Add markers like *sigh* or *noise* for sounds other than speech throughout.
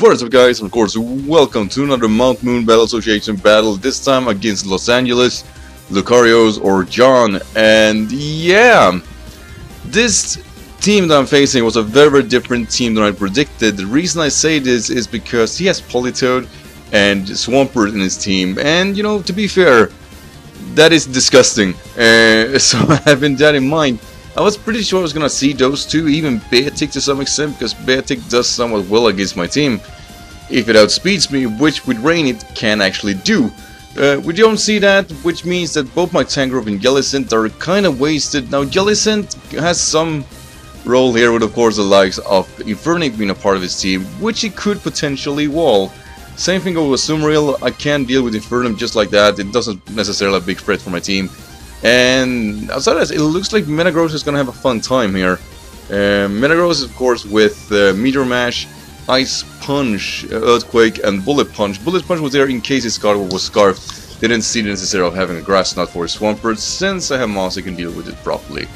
What is up guys, of course, welcome to another Mount Moon Battle Association battle, this time against Los Angeles, Lucarios or John, and yeah, this team that I'm facing was a very, very different team than I predicted. The reason I say this is because he has Politoed and Swampert in his team, and you know, to be fair, that is disgusting, uh, *laughs* so having that in mind, I was pretty sure I was gonna see those two, even Beartic to some extent, because Beartic does somewhat well against my team. If it outspeeds me, which with Rain it can actually do. Uh, we don't see that, which means that both my Tangrowth and Jellicent are kinda wasted. Now Jellicent has some role here with of course the likes of Infernape being a part of his team, which he could potentially wall. Same thing with Azumarill, I can deal with Infernape just like that, it doesn't necessarily a big threat for my team. And of that, it looks like Metagross is gonna have a fun time here. Uh, Metagross, of course, with uh, Meteor Mash, Ice Punch, uh, Earthquake, and Bullet Punch. Bullet Punch was there in case his Scarf was Scarfed. Didn't see the necessity of having a Grass Knot for Swampert, since I have Moss I can deal with it properly.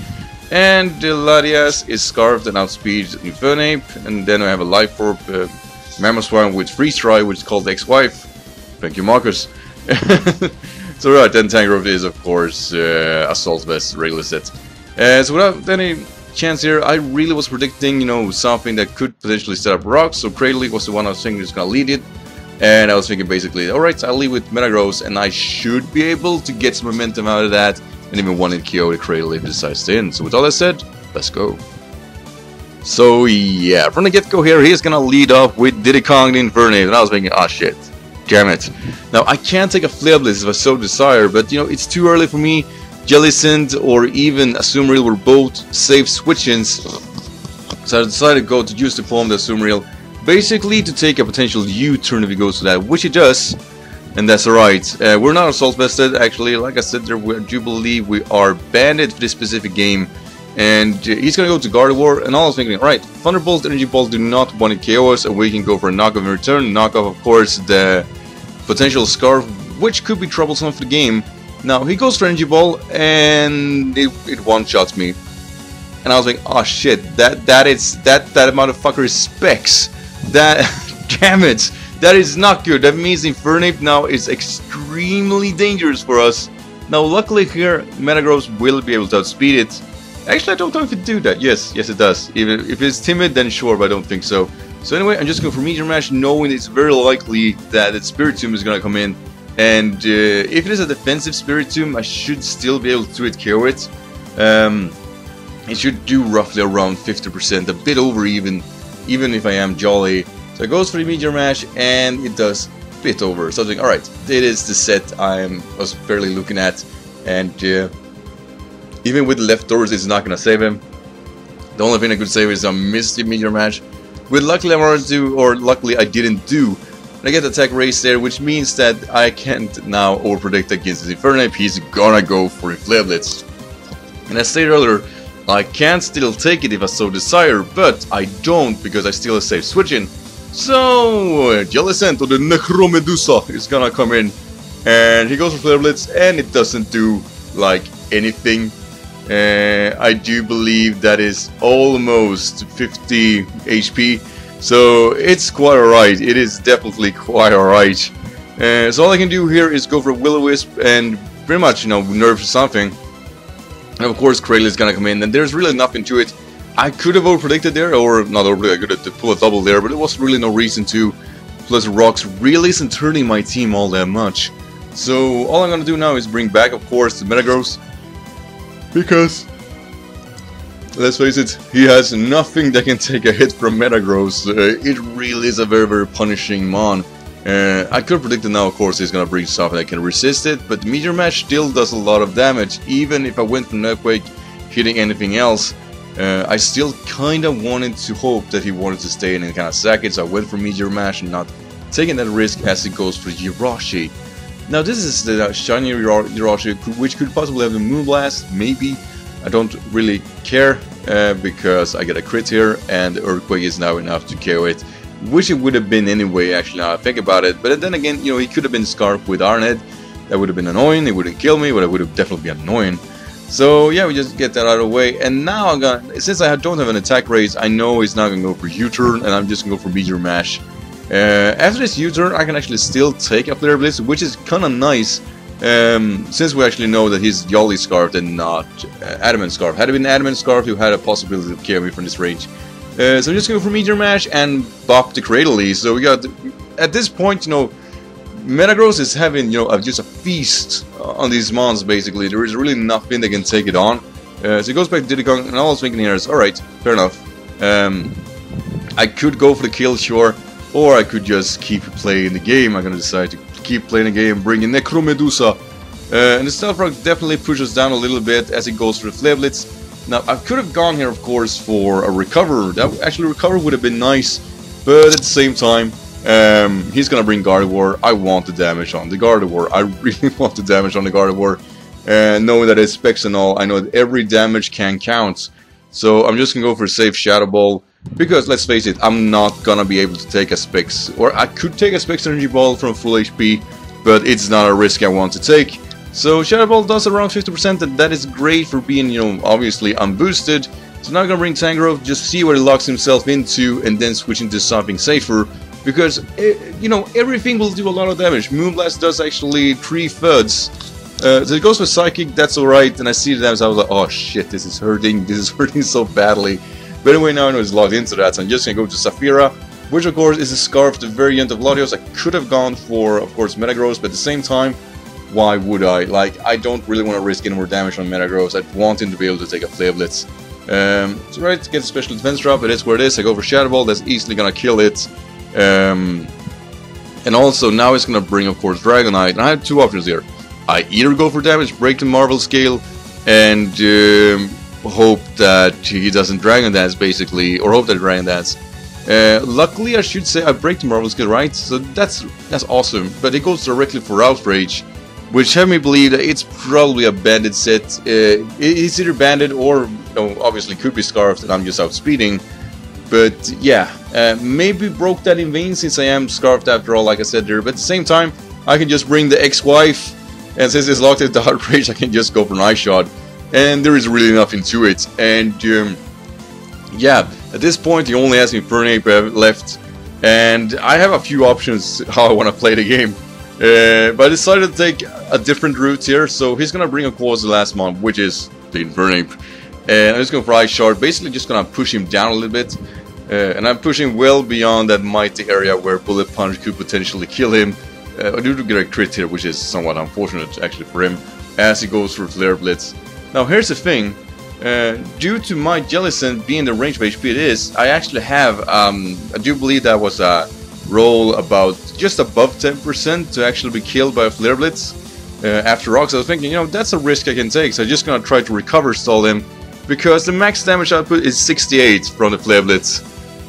And the Latias is Scarfed and outspeeds Infernape, and then I have a Life Orb, uh, Mamoswine with Freeze Dry, which is called Ex-Wife. Thank you, Marcus. *laughs* So right, then Tangrowth is of course uh, Assault Vest regular set. Uh, so without any chance here, I really was predicting, you know, something that could potentially set up rocks, so Cradily was the one I was thinking was gonna lead it. And I was thinking basically, alright, I'll leave with Metagross and I should be able to get some momentum out of that and even one in KO the Cradily if decides to in. So with all that said, let's go. So yeah, from the get-go here, he's gonna lead off with Diddy Kong the Infernape, and I was thinking, ah oh, shit, damn it. Now, I can take a Flare Blitz if I so desire, but, you know, it's too early for me. Jellicent or even Azumarill were both safe switch-ins, so I decided to go to use the Palm the Azumarill, basically to take a potential U-turn if he goes to that, which he does, and that's alright. Uh, we're not assault vested, actually, like I said, there, I do believe we are banded for this specific game, and uh, he's gonna go to Gardevoir, and I was thinking, alright, Thunderbolt, Energy Ball do not want to KO us, and we can go for a knockoff in return. Knockoff, of course, the potential Scarf, which could be troublesome for the game. Now, he goes for Energy Ball, and it, it one-shots me. And I was like, oh shit, that that is, that, that motherfucker is Specs. That, *laughs* damn it, that is not good. That means Infernape now is extremely dangerous for us. Now, luckily here, Metagross will be able to outspeed it. Actually, I don't know if it do that. Yes, yes it does. Even if it's timid, then sure, but I don't think so. So anyway, I'm just going for Meteor Mash, knowing it's very likely that the Spiritomb is going to come in. And uh, if it is a defensive Spiritomb, I should still be able to it KO it. Um, it should do roughly around 50%, a bit over even, even if I am jolly. So it goes for the Meteor Mash, and it does a bit over. Something. All right, it is the set I was fairly looking at, and uh, even with leftovers, it's not gonna save him. The only thing I could save is a Misty Meteor Mash, but luckily I wanted to, or luckily I didn't do. And I get attack raise there, which means that I can't now overpredict against the Infernape. He's gonna go for Flare And as stated earlier, I can still take it if I so desire, but I don't because I still have safe switching. So, Jellicent or the Necromedusa is gonna come in. And he goes for Flare Blitz and it doesn't do like anything uh, I do believe that is almost 50 HP. So it's quite alright. It is definitely *laughs* quite alright. Uh, so all I can do here is go for Will-O-Wisp and pretty much, you know, nerf something. And of course, Cradle is gonna come in, and there's really nothing to it. I could have over-predicted there, or not over I could have pulled a double there, but there was really no reason to. Plus, Rocks really isn't turning my team all that much. So all I'm gonna do now is bring back, of course, the Metagross because, let's face it, he has nothing that can take a hit from Metagross. Uh, it really is a very, very punishing mon. Uh, I could predict that now, of course, he's gonna bring something that can resist it, but Meteor Mash still does a lot of damage, even if I went for Earthquake hitting anything else. Uh, I still kinda wanted to hope that he wanted to stay in and kinda sack it, so I went for Meteor Mash and not taking that risk as it goes for Jirachi. Now this is the shiny Jirachi, which could possibly have the Moonblast, maybe. I don't really care, uh, because I get a crit here, and Earthquake is now enough to KO it. Which it would have been anyway, actually, now I think about it. But then again, you know, he could have been Scarf with Arned. That would have been annoying, it wouldn't kill me, but it would have definitely been annoying. So yeah, we just get that out of the way. And now I'm gonna, since I don't have an attack raise, I know he's not gonna go for U-turn, and I'm just gonna go for Meteor Mash. Uh, after this U-turn, I can actually still take a Flare Blitz, which is kind of nice, um, since we actually know that he's Jolly Scarf and not uh, Adamant Scarf. Had it been Adamant Scarf, you had a possibility of killing me from this range. Uh, so I'm just going for Meteor Mash and bop the Cradily. So we got, at this point, you know, Metagross is having, you know, just a feast on these mons, basically. There is really nothing they can take it on. Uh, so it goes back to Diddy and all I was thinking here is, alright, fair enough. Um, I could go for the kill, sure, or I could just keep playing the game. I'm gonna decide to keep playing the game, bring in Necromedusa. Uh, and the Stealth Rock definitely pushes down a little bit as it goes for the Flare Now, I could have gone here, of course, for a Recover. That Actually, Recover would have been nice, but at the same time, um, he's gonna bring Gardevoir. I want the damage on the Gardevoir. I *laughs* really want the damage on the Gardevoir. And knowing that it's specs and all, I know that every damage can count. So I'm just gonna go for a safe Shadow Ball. Because, let's face it, I'm not gonna be able to take a Specs, or I could take a Specs Energy Ball from full HP, but it's not a risk I want to take. So Shadow Ball does around 50% and that is great for being, you know, obviously unboosted. So now I'm gonna bring Tangrowth, just see what he locks himself into, and then switch into something safer. Because, eh, you know, everything will do a lot of damage. Moonblast does actually 3 thirds. Uh, so it goes for Psychic, that's alright, and I see the damage, I was like, oh shit, this is hurting, this is *laughs* hurting so badly. But anyway, now I know it's logged into that, so I'm just gonna go to Saphira, which of course is a Scarf, the variant of Latios. I could have gone for, of course, Metagross, but at the same time, why would I? Like, I don't really want to risk any more damage on Metagross. I want him to be able to take a Flare Blitz. Um, it's right get a special defense drop, but it is where it is. I go for Shadow Ball, that's easily gonna kill it. Um, and also, now it's gonna bring, of course, Dragonite, and I have two options here. I either go for damage, break the Marvel scale, and um, hope that he doesn't Dragon Dance, basically, or hope that Dragon Dance. Uh, luckily, I should say I break the Marvel scale, right? So that's that's awesome. But it goes directly for Outrage, which have me believe that it's probably a banded set. Uh, it's either banded or, you know, obviously could be scarfed, and I'm just outspeeding. But yeah, uh, maybe broke that in vain since I am scarfed after all, like I said there. But at the same time, I can just bring the ex-wife, and since it's locked into Outrage, I can just go for an Ice Shard and there is really nothing to it. And um, yeah, at this point he only has Infernape left, and I have a few options how I want to play the game. Uh, but I decided to take a different route here, so he's gonna bring across the last month, which is the Infernape. And I'm just gonna fry Shard, basically just gonna push him down a little bit. Uh, and I'm pushing well beyond that mighty area where Bullet Punch could potentially kill him. Uh, I do get a crit here, which is somewhat unfortunate actually for him, as he goes for Flare Blitz. Now here's the thing, uh, due to my Jellicent being the range of HP it is, I actually have, um, I do believe that was a roll about just above 10% to actually be killed by a Flare Blitz uh, after rocks. I was thinking, you know, that's a risk I can take, so I'm just gonna try to recover stall him because the max damage output is 68 from the Flare Blitz.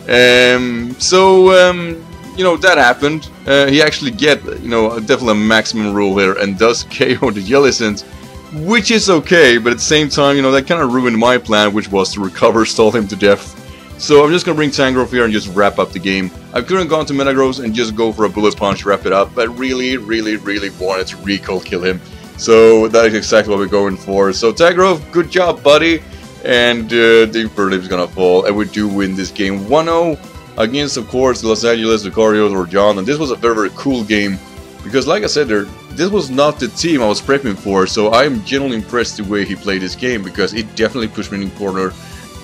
Um, so, um, you know, that happened. Uh, he actually get, you know, definitely a maximum roll here and does *laughs* KO the Jellicent which is okay, but at the same time, you know, that kind of ruined my plan, which was to recover, stall him to death. So I'm just gonna bring Tangrowth here and just wrap up the game. I could have gone to Metagross and just go for a Bullet Punch, wrap it up, but really, really, really wanted to recall kill him. So that is exactly what we're going for. So Tangrowth, good job, buddy. And uh, the is gonna fall, and we do win this game 1-0 against, of course, Los Angeles, Lucario, or John. And this was a very, very cool game because, like I said, there this was not the team I was prepping for, so I'm genuinely impressed the way he played this game because it definitely pushed me in the corner,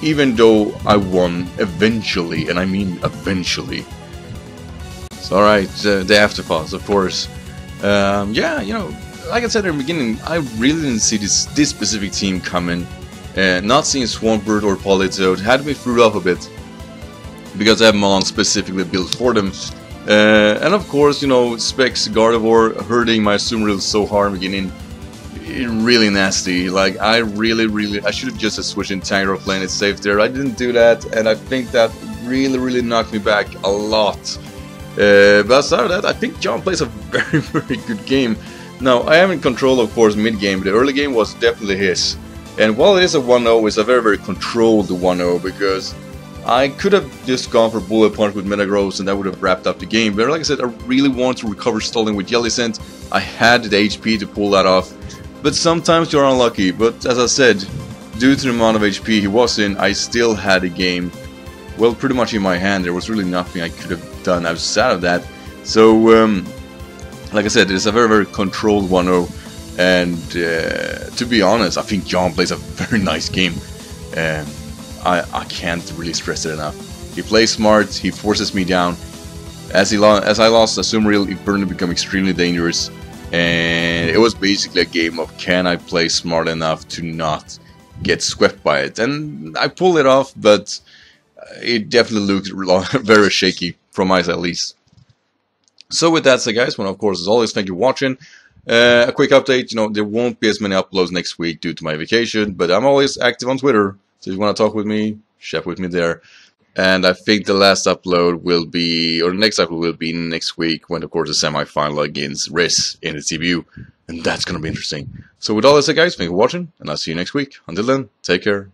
even though I won eventually, and I mean eventually. So alright, the, the afterthoughts, of course. Um, yeah, you know, like I said in the beginning, I really didn't see this, this specific team coming. Uh, not seeing Swampert or Politoed had me thrown off a bit because I have Mon specifically built for them. Uh, and of course, you know, Specs Gardevoir hurting my Azumarill so hard in beginning. Really nasty. Like, I really, really... I should have just switched in Tangrowth lane. It's safe there. I didn't do that, and I think that really, really knocked me back a lot. Uh, but aside of that, I think John plays a *laughs* very, very good game. Now, I am in control, of course, mid-game. The early game was definitely his. And while it is a 1-0, it's a very, very controlled 1-0 because I could have just gone for Bullet Punch with Metagross and that would have wrapped up the game, but like I said, I really want to recover stalling with Jellicent. I had the HP to pull that off, but sometimes you're unlucky, but as I said, due to the amount of HP he was in, I still had a game, well, pretty much in my hand. There was really nothing I could have done outside of that. So, um, like I said, it's a very, very controlled 1-0. And uh, to be honest, I think John plays a *laughs* very nice game. Um, I, I can't really stress it enough. He plays smart, he forces me down. As he as I lost Azumarill, it burned to become extremely dangerous. And it was basically a game of can I play smart enough to not get swept by it. And I pulled it off, but it definitely looked *laughs* very shaky from my at least. So with that said guys, well of course as always thank you for watching. Uh, a quick update, you know, there won't be as many uploads next week due to my vacation, but I'm always active on Twitter, so if you want to talk with me, chat with me there. And I think the last upload will be, or the next upload will be next week when, of course, the semi-final against Riz in the TBU. And that's going to be interesting. So with all that said, guys, thank you for watching, and I'll see you next week. Until then, take care.